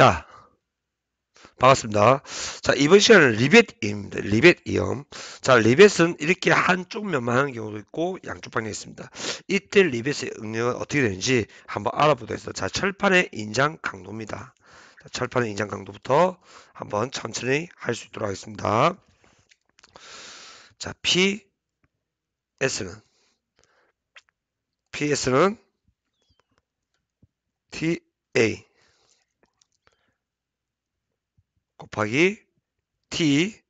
자, 반갑습니다. 자, 이번 시간은 리벳입니다. 리벳 이음. 자, 리벳은 이렇게 한쪽 면만 하는 경우도 있고 양쪽 방향이 있습니다. 이때 리벳의 응력은 어떻게 되는지 한번 알아보도록 하겠습니다. 자, 철판의 인장 강도입니다. 자, 철판의 인장 강도부터 한번 천천히 할 수 있도록 하겠습니다. 자, PS는 PS는 TA 곱하기 t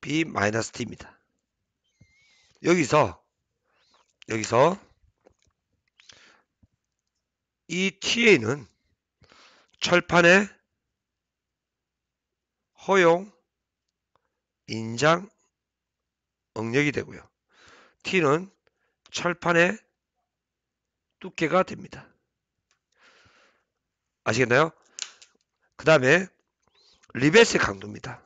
b 마이너스 t입니다. 여기서 여기서 이 ta는 철판의 허용 인장 응력이 되고요. t는 철판의 두께가 됩니다. 아시겠나요? 그 다음에 리베스 강도입니다.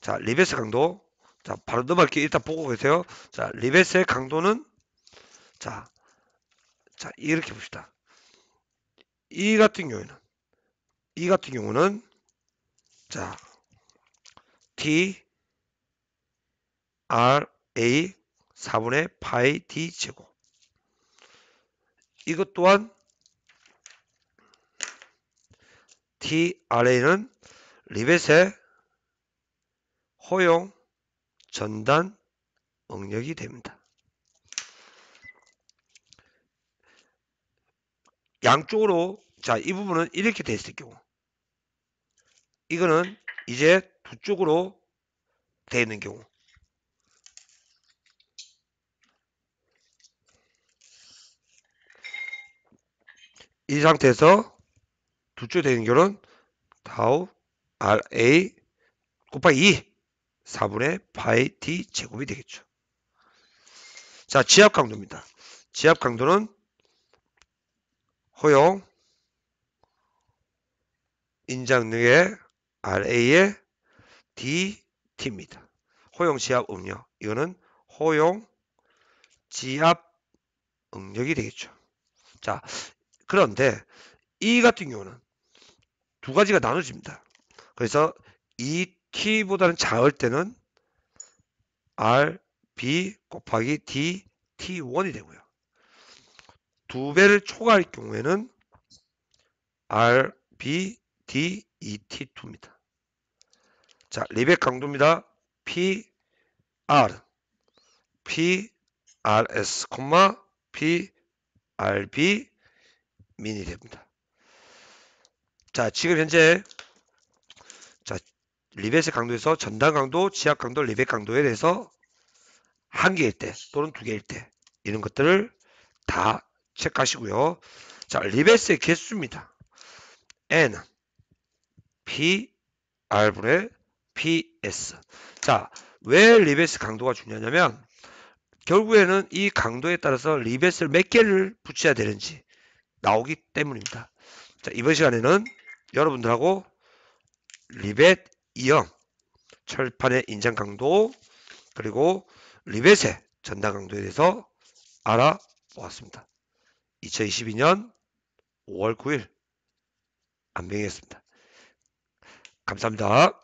자, 리베스 강도. 자, 바로 넘어갈게요. 일단 보고 계세요. 자, 리베스의 강도는 자, 자, 이렇게 봅시다. 이 같은 경우에는 이 같은 경우는 자, T R A 4분의 파이 D 제곱. 이것 또한 T R A는 리벳의 허용 전단 응력이 됩니다. 양쪽으로 자 이 부분은 이렇게 돼 있을 경우 이거는 이제 두 쪽으로 되어 있는 경우 이 상태에서 두 쪽 되는 경우는 다우 RA 곱하기 2 4분의 파이 D 제곱이 되겠죠. 자, 지압 강도입니다. 지압 강도는 허용 인장능의 RA의 DT입니다. 허용 지압 응력. 이거는 허용 지압 응력이 되겠죠. 자, 그런데 이 같은 경우는 두 가지가 나눠집니다. 그래서 이 t보다는 작을 때는 r, b 곱하기 d, t1이 되고요. 두 배를 초과할 경우에는 r, b, d, e, t2입니다. 자, 리벳 강도입니다. p, r, p, rs, p, rb, 민이 됩니다. 자, 지금 현재 리벳의 강도에서 전단 강도, 지압 강도, 리벳 강도에 대해서 한 개일 때 또는 두 개일 때 이런 것들을 다 체크하시고요. 자, 리벳의 개수입니다. n p r분의 ps. 자, 왜 리벳의 강도가 중요하냐면 결국에는 이 강도에 따라서 리벳을 몇 개를 붙여야 되는지 나오기 때문입니다. 자, 이번 시간에는 여러분들하고 리벳 이형 철판의 인장 강도 그리고 리벳의 전단 강도에 대해서 알아보았습니다. 2022년 5월 9일 안병이었습니다. 감사합니다.